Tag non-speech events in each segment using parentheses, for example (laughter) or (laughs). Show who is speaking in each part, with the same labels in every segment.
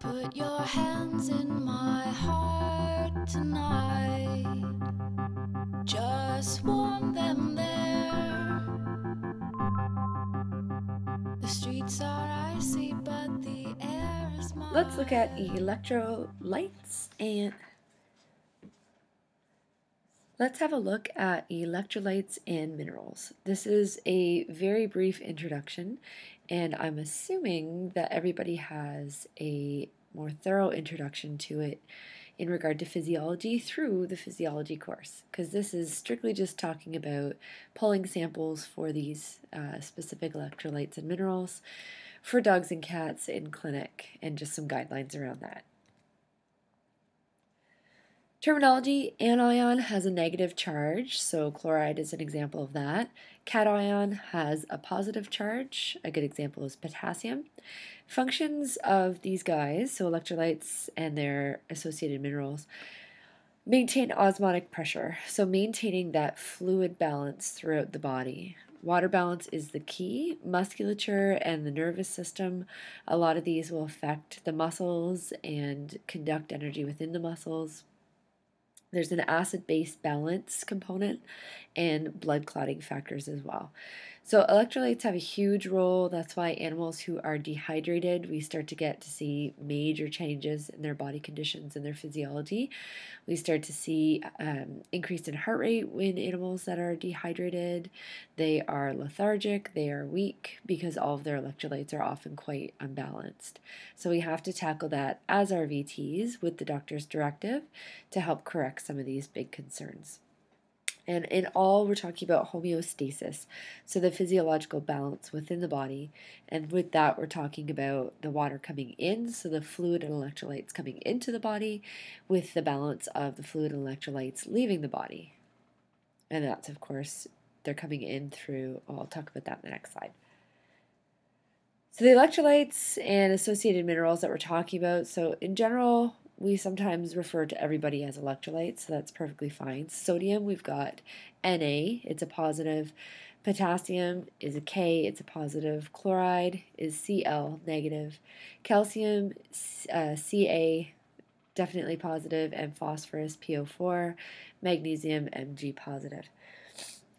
Speaker 1: Put your hands in my heart tonight. Just warm them there. The streets are icy, but the air is.
Speaker 2: Let's look at electrolytes and let's have a look at electrolytes and minerals. This is a very brief introduction, and I'm assuming that everybody has a more thorough introduction to it in regard to physiology through the physiology course, because this is strictly just talking about pulling samples for these uh, specific electrolytes and minerals for dogs and cats in clinic and just some guidelines around that. Terminology anion has a negative charge, so chloride is an example of that. Cation has a positive charge, a good example is potassium. Functions of these guys, so electrolytes and their associated minerals, maintain osmotic pressure, so maintaining that fluid balance throughout the body. Water balance is the key. Musculature and the nervous system, a lot of these will affect the muscles and conduct energy within the muscles. There's an acid base balance component and blood clotting factors as well. So, electrolytes have a huge role. That's why animals who are dehydrated, we start to get to see major changes in their body conditions and their physiology. We start to see um, increase in heart rate in animals that are dehydrated. They are lethargic, they are weak because all of their electrolytes are often quite unbalanced. So, we have to tackle that as RVTs with the doctor's directive to help correct some of these big concerns. And in all, we're talking about homeostasis, so the physiological balance within the body. And with that, we're talking about the water coming in, so the fluid and electrolytes coming into the body, with the balance of the fluid and electrolytes leaving the body. And that's, of course, they're coming in through, I'll talk about that in the next slide. So, the electrolytes and associated minerals that we're talking about, so in general, we sometimes refer to everybody as electrolytes, so that's perfectly fine. Sodium, we've got Na, it's a positive. Potassium is a K, it's a positive. Chloride is Cl, negative. Calcium, uh, Ca, definitely positive, and phosphorus, PO4. Magnesium, Mg, positive.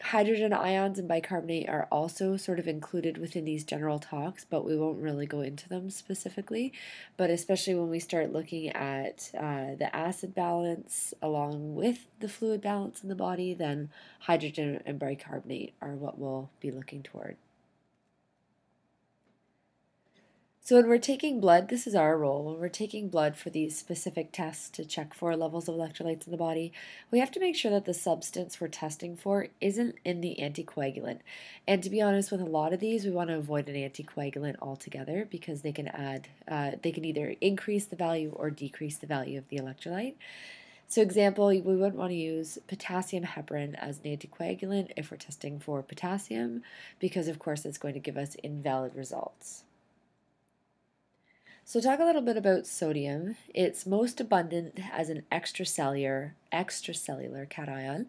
Speaker 2: Hydrogen ions and bicarbonate are also sort of included within these general talks, but we won't really go into them specifically. But especially when we start looking at uh, the acid balance along with the fluid balance in the body, then hydrogen and bicarbonate are what we'll be looking toward. So when we're taking blood, this is our role. When we're taking blood for these specific tests to check for levels of electrolytes in the body, we have to make sure that the substance we're testing for isn't in the anticoagulant. And to be honest, with a lot of these, we want to avoid an anticoagulant altogether because they can add, uh, they can either increase the value or decrease the value of the electrolyte. So example, we wouldn't want to use potassium heparin as an anticoagulant if we're testing for potassium because of course it's going to give us invalid results. So talk a little bit about sodium. It's most abundant as an extracellular extracellular cation.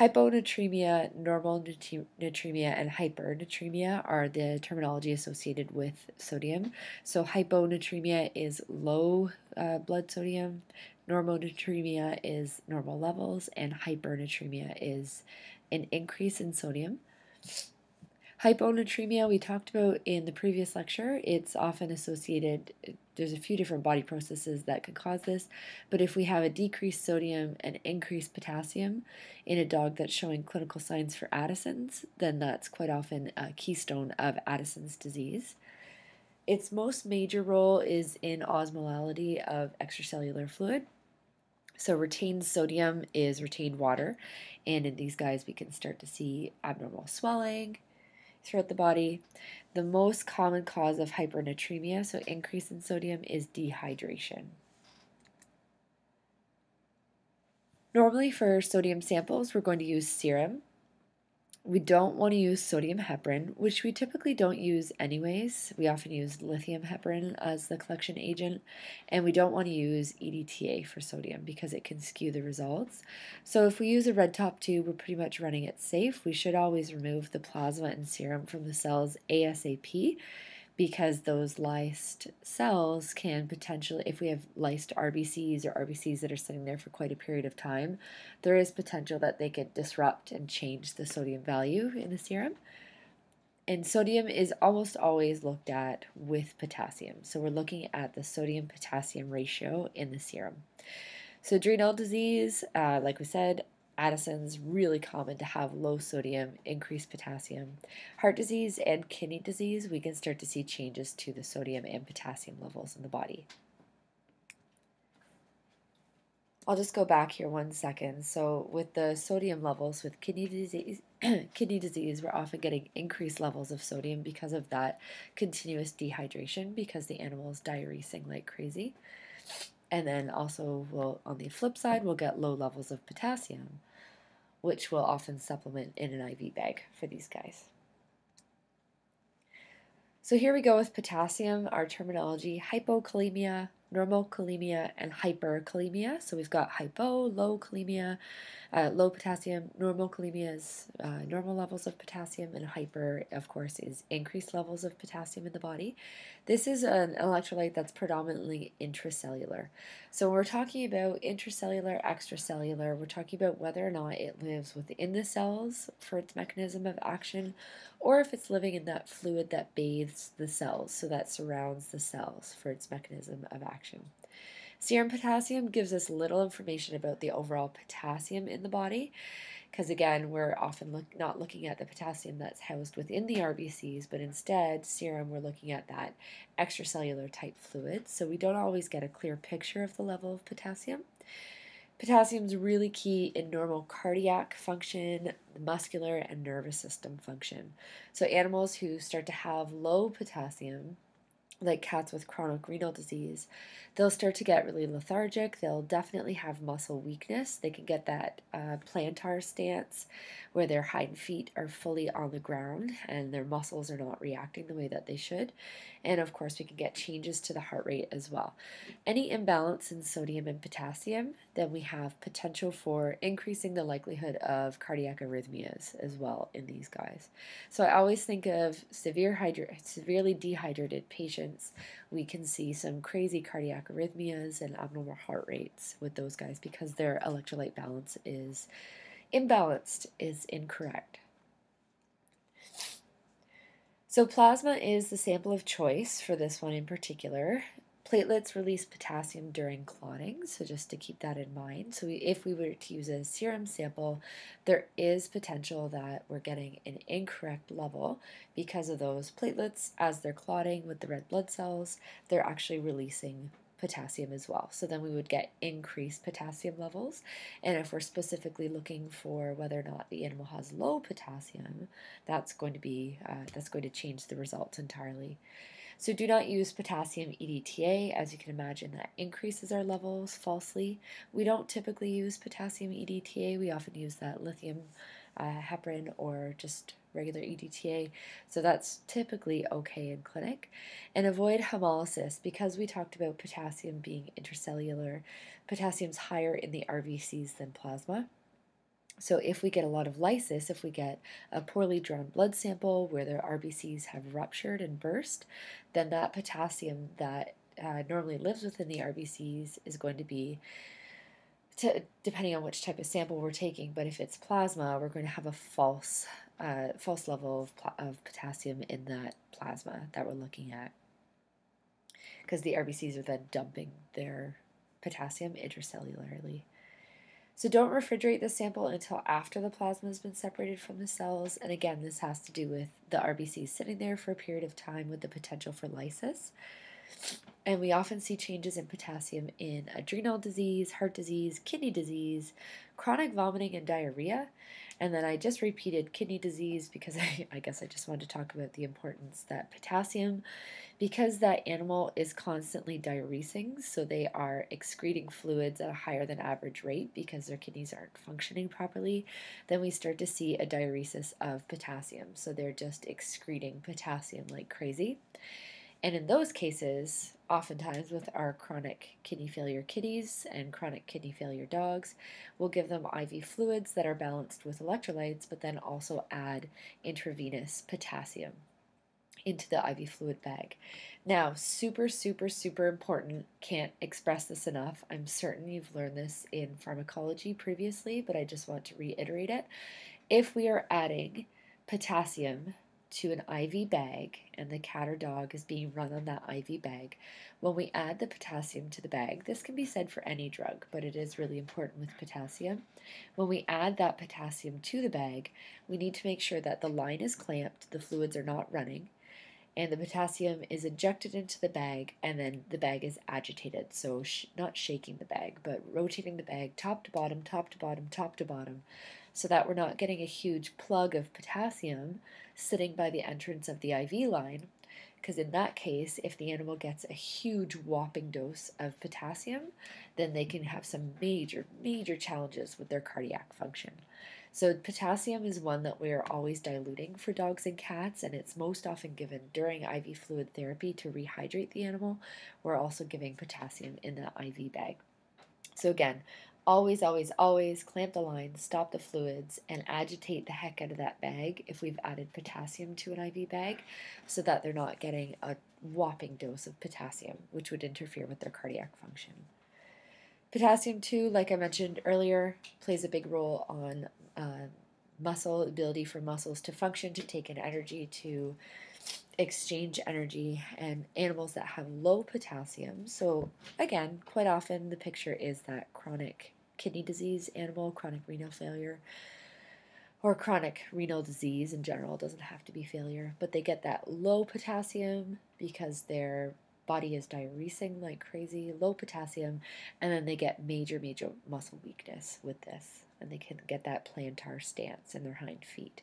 Speaker 2: Hyponatremia, normonatremia, and hypernatremia are the terminology associated with sodium. So hyponatremia is low uh, blood sodium, normonatremia is normal levels, and hypernatremia is an increase in sodium. Hyponatremia, we talked about in the previous lecture. It's often associated, there's a few different body processes that could cause this, but if we have a decreased sodium and increased potassium in a dog that's showing clinical signs for Addison's, then that's quite often a keystone of Addison's disease. Its most major role is in osmolality of extracellular fluid. So retained sodium is retained water, and in these guys we can start to see abnormal swelling, throughout the body. The most common cause of hypernatremia, so increase in sodium, is dehydration. Normally for sodium samples, we're going to use serum. We don't want to use sodium heparin, which we typically don't use anyways. We often use lithium heparin as the collection agent, and we don't want to use EDTA for sodium because it can skew the results. So if we use a red top tube, we're pretty much running it safe. We should always remove the plasma and serum from the cells ASAP because those lysed cells can potentially, if we have lysed RBCs or RBCs that are sitting there for quite a period of time, there is potential that they could disrupt and change the sodium value in the serum. And sodium is almost always looked at with potassium. So we're looking at the sodium potassium ratio in the serum. So adrenal disease, uh, like we said, Addison's really common to have low sodium, increased potassium. Heart disease and kidney disease, we can start to see changes to the sodium and potassium levels in the body. I'll just go back here one second. So with the sodium levels with kidney disease, (clears throat) kidney disease, we're often getting increased levels of sodium because of that continuous dehydration because the animal is diuresing like crazy. And then also, we'll, on the flip side, we'll get low levels of potassium, which we'll often supplement in an IV bag for these guys. So here we go with potassium, our terminology, hypokalemia, normokalemia, and hyperkalemia. So we've got hypo, low kalemia, uh, low potassium, normokalemia is uh, normal levels of potassium, and hyper, of course, is increased levels of potassium in the body. This is an electrolyte that's predominantly intracellular. So when we're talking about intracellular, extracellular, we're talking about whether or not it lives within the cells for its mechanism of action, or if it's living in that fluid that bathes the cells, so that surrounds the cells for its mechanism of action. Serum potassium gives us little information about the overall potassium in the body because again, we're often look, not looking at the potassium that's housed within the RBCs, but instead, serum, we're looking at that extracellular type fluid. So we don't always get a clear picture of the level of potassium. Potassium is really key in normal cardiac function, muscular, and nervous system function. So animals who start to have low potassium like cats with chronic renal disease, they'll start to get really lethargic. They'll definitely have muscle weakness. They can get that uh, plantar stance where their hind feet are fully on the ground and their muscles are not reacting the way that they should. And of course, we can get changes to the heart rate as well. Any imbalance in sodium and potassium, then we have potential for increasing the likelihood of cardiac arrhythmias as well in these guys. So I always think of severe hydra- severely dehydrated patients. We can see some crazy cardiac arrhythmias and abnormal heart rates with those guys because their electrolyte balance is imbalanced, is incorrect. So plasma is the sample of choice for this one in particular. Platelets release potassium during clotting, so just to keep that in mind. So we, if we were to use a serum sample, there is potential that we're getting an incorrect level because of those platelets as they're clotting with the red blood cells, they're actually releasing potassium as well. So then we would get increased potassium levels. And if we're specifically looking for whether or not the animal has low potassium, that's going to be uh, that's going to change the results entirely. So do not use potassium EDTA. As you can imagine, that increases our levels falsely. We don't typically use potassium EDTA. We often use that lithium uh, heparin or just regular EDTA. So that's typically okay in clinic. And avoid hemolysis because we talked about potassium being intracellular. Potassium's higher in the RBCs than plasma. So if we get a lot of lysis, if we get a poorly drawn blood sample where the RBCs have ruptured and burst, then that potassium that uh, normally lives within the RBCs is going to be to, depending on which type of sample we're taking, but if it's plasma, we're going to have a false, uh, false level of, of potassium in that plasma that we're looking at. Because the RBCs are then dumping their potassium intracellularly. So don't refrigerate the sample until after the plasma has been separated from the cells. And again, this has to do with the RBCs sitting there for a period of time with the potential for lysis. And we often see changes in potassium in adrenal disease, heart disease, kidney disease, chronic vomiting, and diarrhea. And then I just repeated kidney disease because (laughs) I, I guess I just wanted to talk about the importance that potassium, because that animal is constantly diuresing, so they are excreting fluids at a higher than average rate because their kidneys aren't functioning properly, then we start to see a diuresis of potassium. So they're just excreting potassium like crazy. And in those cases, oftentimes with our chronic kidney failure kitties and chronic kidney failure dogs, we'll give them IV fluids that are balanced with electrolytes, but then also add intravenous potassium into the IV fluid bag. Now, super, super, super important. Can't express this enough. I'm certain you've learned this in pharmacology previously, but I just want to reiterate it. If we are adding potassium to an IV bag and the cat or dog is being run on that IV bag, when we add the potassium to the bag, this can be said for any drug, but it is really important with potassium. When we add that potassium to the bag, we need to make sure that the line is clamped, the fluids are not running, and the potassium is injected into the bag and then the bag is agitated so sh- not shaking the bag but rotating the bag top to bottom top to bottom top to bottom so that we're not getting a huge plug of potassium sitting by the entrance of the IV line, because in that case, if the animal gets a huge whopping dose of potassium, then they can have some major, major challenges with their cardiac function. So, potassium is one that we are always diluting for dogs and cats, and it's most often given during IV fluid therapy to rehydrate the animal. We're also giving potassium in the IV bag. So, again, Always, always, always clamp the line, stop the fluids, and agitate the heck out of that bag if we've added potassium to an IV bag so that they're not getting a whopping dose of potassium, which would interfere with their cardiac function. Potassium, too, like I mentioned earlier, plays a big role on uh, muscle ability for muscles to function, to take in energy, to exchange energy and animals that have low potassium. So, again, quite often the picture is that chronic kidney disease animal, chronic renal failure, or chronic renal disease in general. It doesn't have to be failure, but they get that low potassium because their body is diuresing like crazy, low potassium, and then they get major, major muscle weakness with this, and they can get that plantar stance in their hind feet.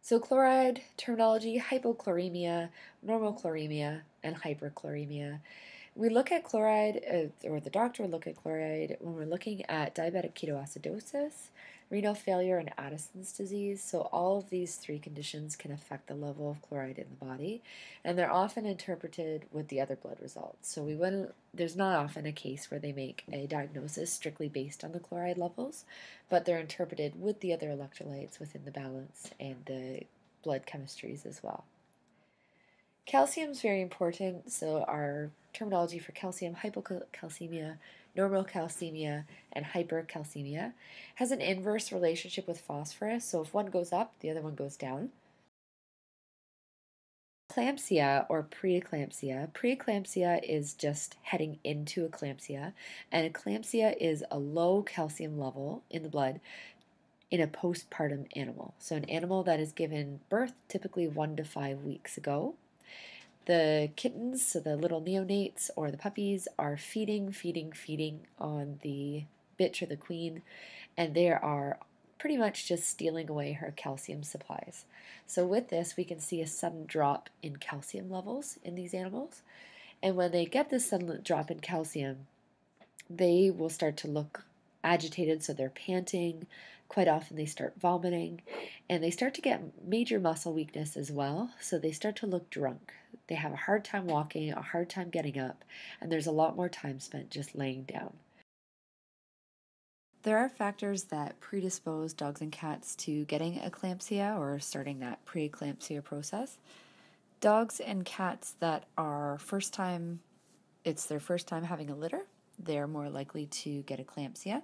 Speaker 2: So, chloride terminology hypochloremia, normochloremia, and hyperchloremia. We look at chloride, uh, or the doctor will look at chloride when we're looking at diabetic ketoacidosis, renal failure, and Addison's disease. So, all of these three conditions can affect the level of chloride in the body, and they're often interpreted with the other blood results. So, we wouldn't, there's not often a case where they make a diagnosis strictly based on the chloride levels, but they're interpreted with the other electrolytes within the balance and the blood chemistries as well. Calcium is very important, so our terminology for calcium, hypocalcemia, normocalcemia, and hypercalcemia, has an inverse relationship with phosphorus. So if one goes up, the other one goes down. Eclampsia or preeclampsia. Preeclampsia is just heading into eclampsia, and eclampsia is a low calcium level in the blood in a postpartum animal. So, an animal that is given birth typically one to five weeks ago. The kittens, so the little neonates or the puppies, are feeding, feeding, feeding on the bitch or the queen, and they are pretty much just stealing away her calcium supplies. So, with this, we can see a sudden drop in calcium levels in these animals. And when they get this sudden drop in calcium, they will start to look agitated, so they're panting. Quite often, they start vomiting and they start to get major muscle weakness as well. So, they start to look drunk. They have a hard time walking, a hard time getting up, and there's a lot more time spent just laying down. There are factors that predispose dogs and cats to getting eclampsia or starting that preeclampsia process. Dogs and cats that are first time, it's their first time having a litter, they're more likely to get eclampsia.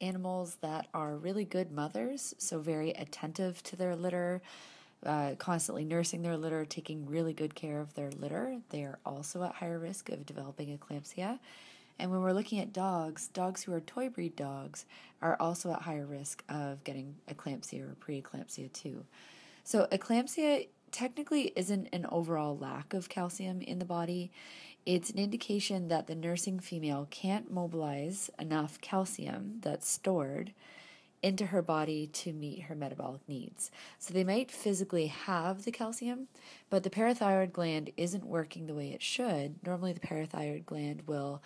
Speaker 2: Animals that are really good mothers, so very attentive to their litter, uh, constantly nursing their litter, taking really good care of their litter, they are also at higher risk of developing eclampsia. And when we're looking at dogs, dogs who are toy breed dogs are also at higher risk of getting eclampsia or preeclampsia too. So, eclampsia technically isn't an overall lack of calcium in the body. It's an indication that the nursing female can't mobilize enough calcium that's stored into her body to meet her metabolic needs. So they might physically have the calcium, but the parathyroid gland isn't working the way it should. Normally, the parathyroid gland will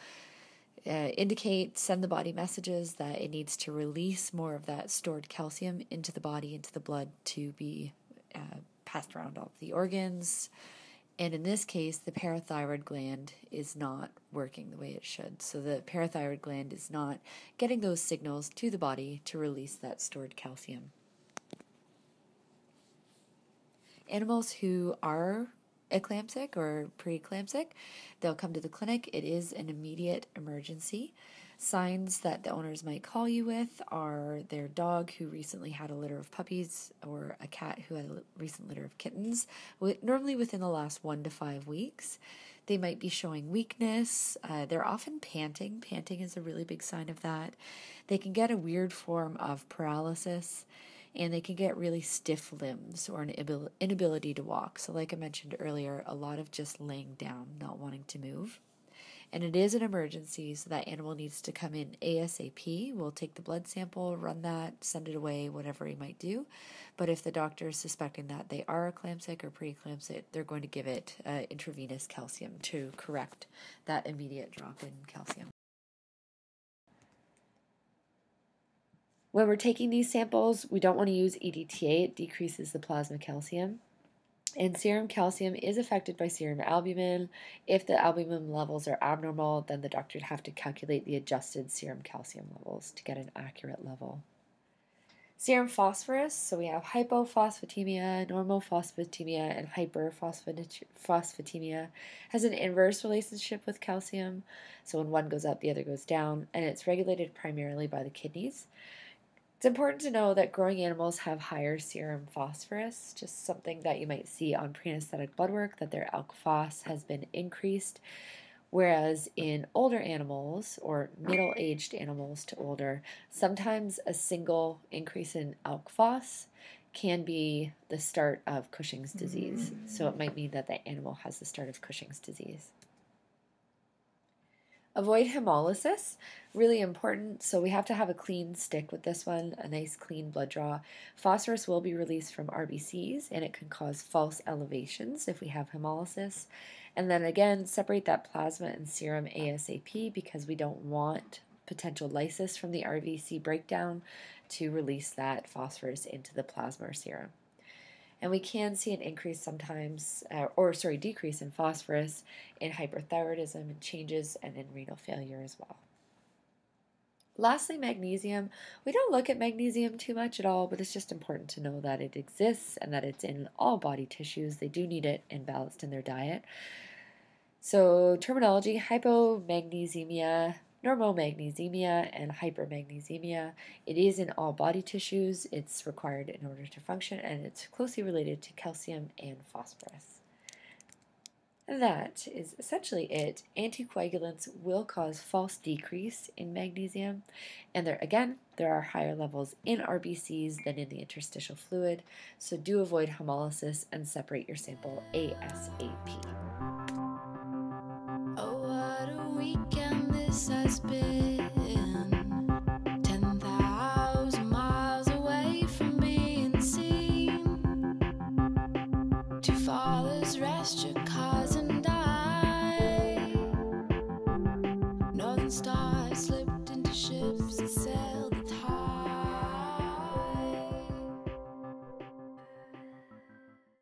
Speaker 2: uh, indicate, send the body messages that it needs to release more of that stored calcium into the body, into the blood to be uh, passed around all the organs. And in this case, the parathyroid gland is not working the way it should. So the parathyroid gland is not getting those signals to the body to release that stored calcium. Animals who are eclamptic or preeclamptic, they'll come to the clinic. It is an immediate emergency. Signs that the owners might call you with are their dog who recently had a litter of puppies or a cat who had a recent litter of kittens, normally within the last one to five weeks. They might be showing weakness. Uh, they're often panting. Panting is a really big sign of that. They can get a weird form of paralysis and they can get really stiff limbs or an inability to walk. So, like I mentioned earlier, a lot of just laying down, not wanting to move. And it is an emergency, so that animal needs to come in ASAP. We'll take the blood sample, run that, send it away, whatever he might do. But if the doctor is suspecting that they are eclamptic or preeclamptic, they're going to give it uh, intravenous calcium to correct that immediate drop in calcium. When we're taking these samples, we don't want to use EDTA, it decreases the plasma calcium. And serum calcium is affected by serum albumin. If the albumin levels are abnormal, then the doctor would have to calculate the adjusted serum calcium levels to get an accurate level. Serum phosphorus, so we have hypophosphatemia, normophosphatemia, and hyperphosphatemia, has an inverse relationship with calcium. So when one goes up, the other goes down, and it's regulated primarily by the kidneys. It's important to know that growing animals have higher serum phosphorus, just something that you might see on pre-anesthetic blood work, that their ALK phos has been increased. Whereas in older animals or middle aged animals to older, sometimes a single increase in ALK phos can be the start of Cushing's disease. So it might mean that the animal has the start of Cushing's disease. Avoid hemolysis, really important. So we have to have a clean stick with this one, a nice clean blood draw. Phosphorus will be released from RBCs and it can cause false elevations if we have hemolysis. And then again, separate that plasma and serum ASAP because we don't want potential lysis from the RBC breakdown to release that phosphorus into the plasma or serum. And we can see an increase sometimes, uh, or sorry, decrease in phosphorus in hyperthyroidism and changes and in renal failure as well. Lastly, magnesium. We don't look at magnesium too much at all, but it's just important to know that it exists and that it's in all body tissues. They do need it in balanced in their diet. So, terminology hypomagnesemia, normomagnesemia and hypermagnesemia. It is in all body tissues. It's required in order to function, and it's closely related to calcium and phosphorus. That is essentially it. Anticoagulants will cause false decrease in magnesium, and there again, there are higher levels in RBCs than in the interstitial fluid, so do avoid hemolysis and separate your sample ASAP. has been 10,000